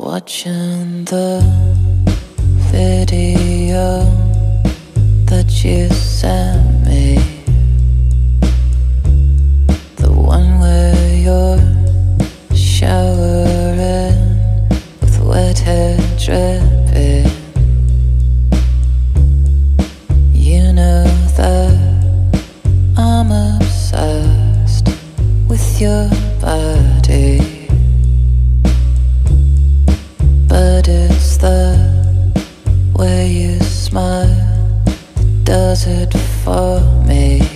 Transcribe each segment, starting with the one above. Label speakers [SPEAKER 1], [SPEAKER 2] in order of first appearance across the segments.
[SPEAKER 1] Watching the video that you sent me, the one where you're showering with wet hair dripping. You know that I'm obsessed with your body. does it for me.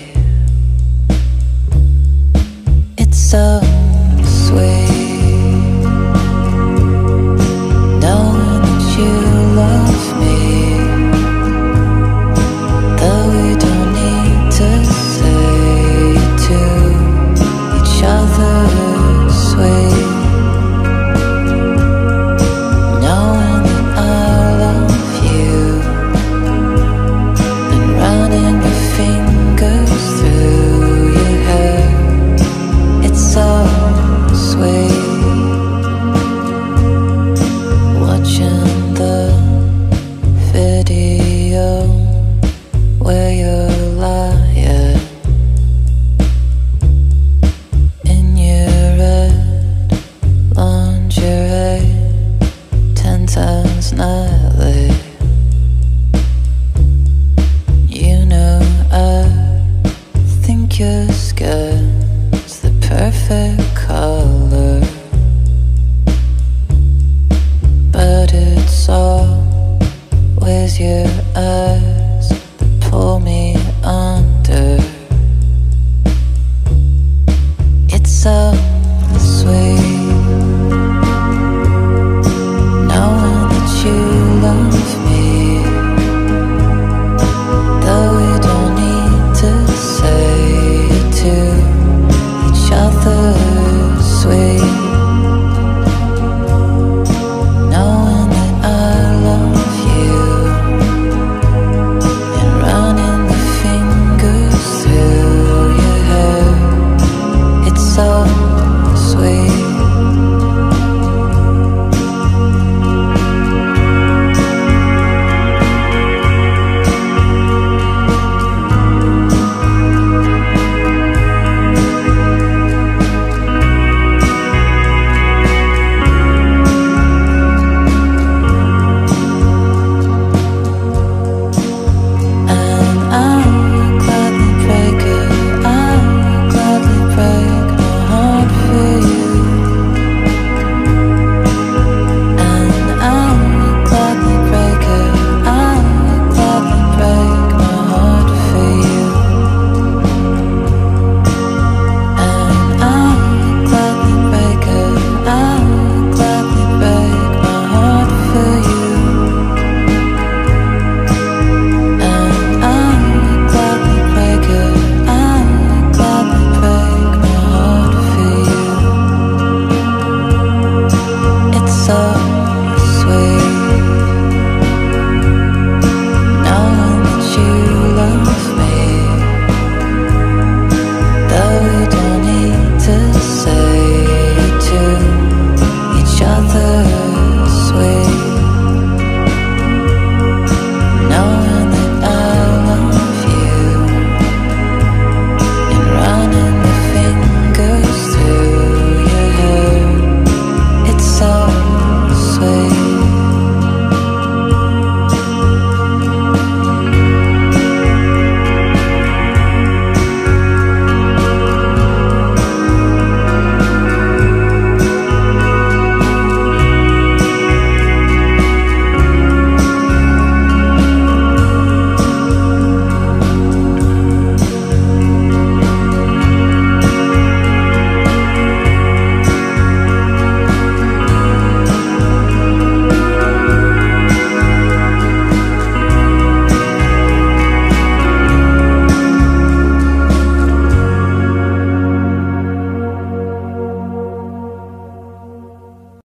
[SPEAKER 1] it's so